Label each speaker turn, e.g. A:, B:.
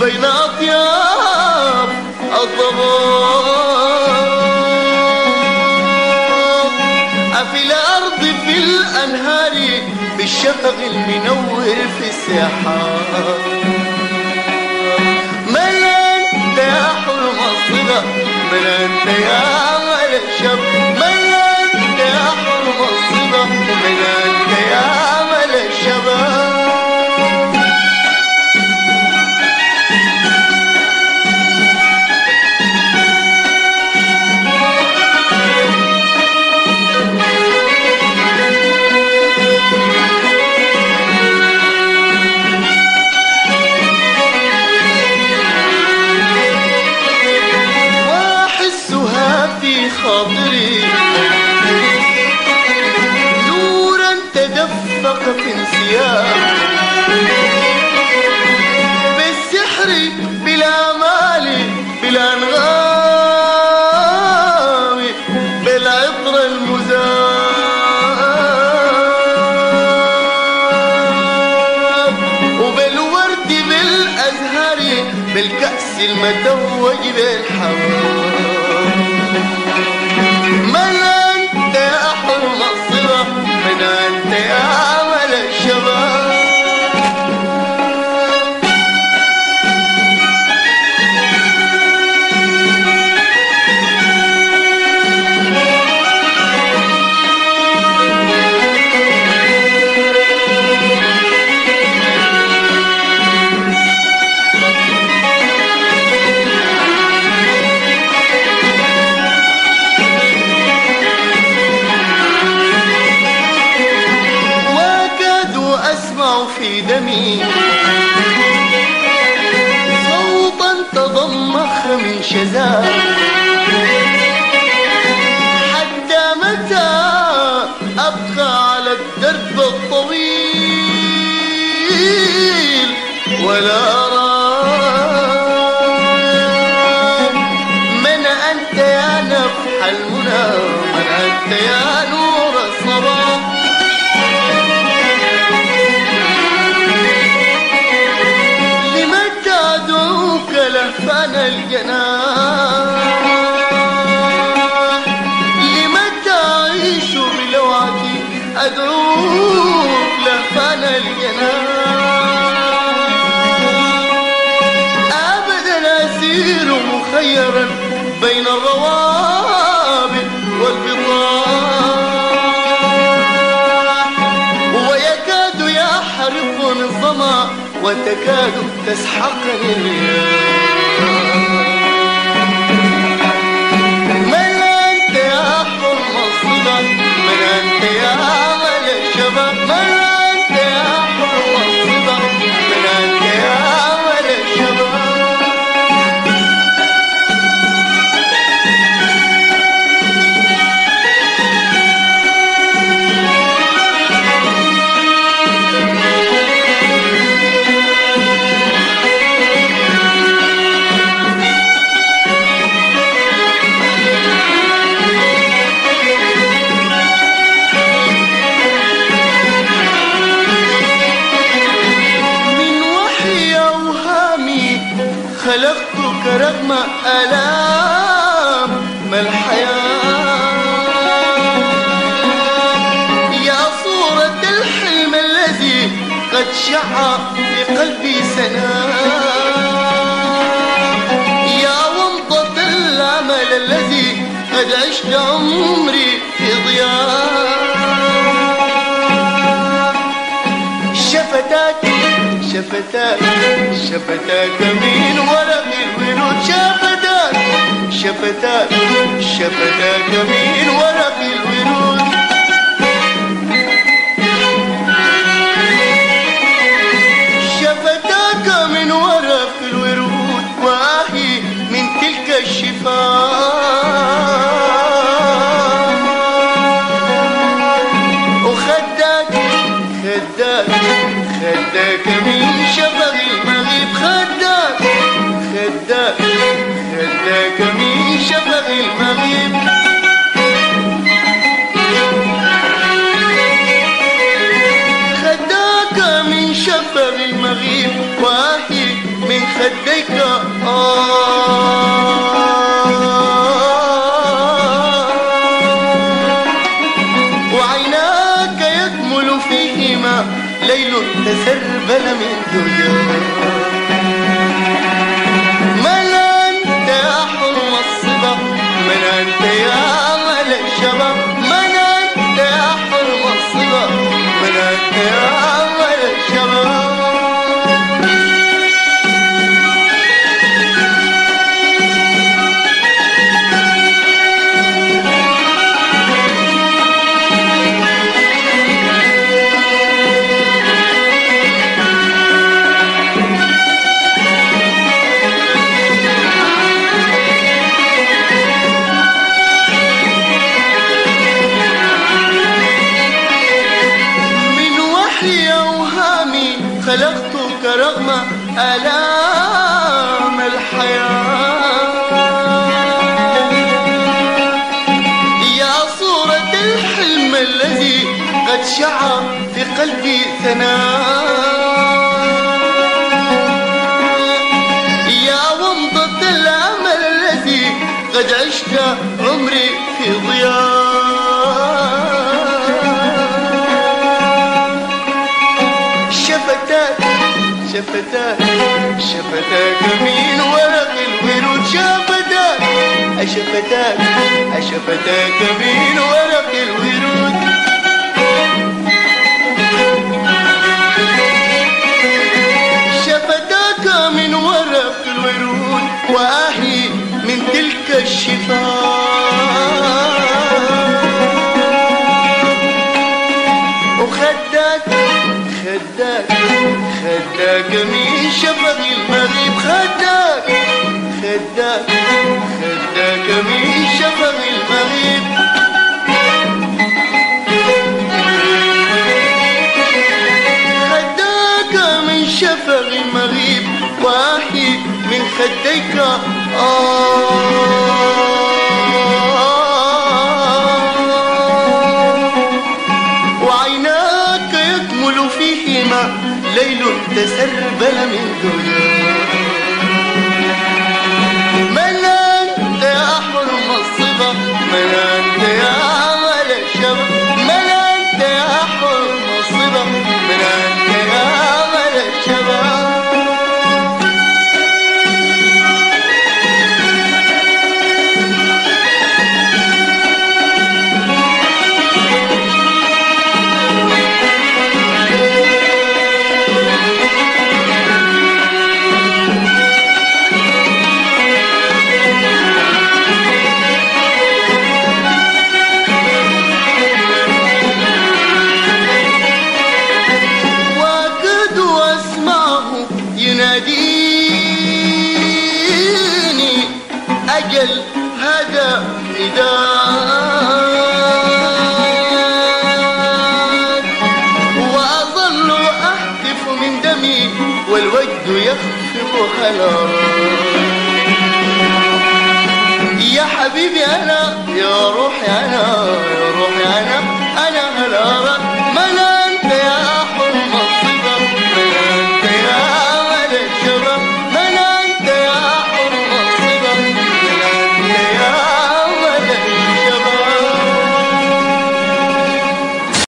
A: بين أطياب الضباب. أفي الأرض في الأنهار بالشفق المنور في الساحات من أنت يا حلم الصغى من أنت يا أمل الشب من أنت يا حلم الصغى من أنت يا تدفق في انسياب. بالسحر بلا مال بلا أنغام بالعطر المذاب وبالورد بالازهار بالكأس المتوج بالحوام صوتا تضمخ من شذا. حتى متى أبقى على الدرب الطويل؟ ولا الجناح لمتى أعيش بلوعتي أدعوك لهفان الجناح أبدا أسير مخيرا بين الروابط والبطاح ويكاد يحرقني الظما وتكاد تسحقني الرياح رغم آلام الحياة. يا صورة الحلم الذي قد شع في قلبي سنام يا ومضة الأمل الذي قد عشت عمري في ضياء. شفتاك شفتاك من ورق الورود شفتاك شفتاك شفتاك من ورق الورود خديك آه. وعيناك يكمل فيهما ليل تسربل من دجى رغم آلام الحياة. يا صورة الحلم الذي قد شع في قلبي ثناء. يا ومضة الأمل الذي قد عشت عمري في ضياء. شفتاك شفتاك من ورق الورود شفتاك أشفتاك أشفتاك من ورق الورود شفتاك من ورق الورود وآهي من تلك الشفاة. خداك. خداك من شفق المغيب خداك. خداك. خداك. دسر بلا من أجل هذا نداء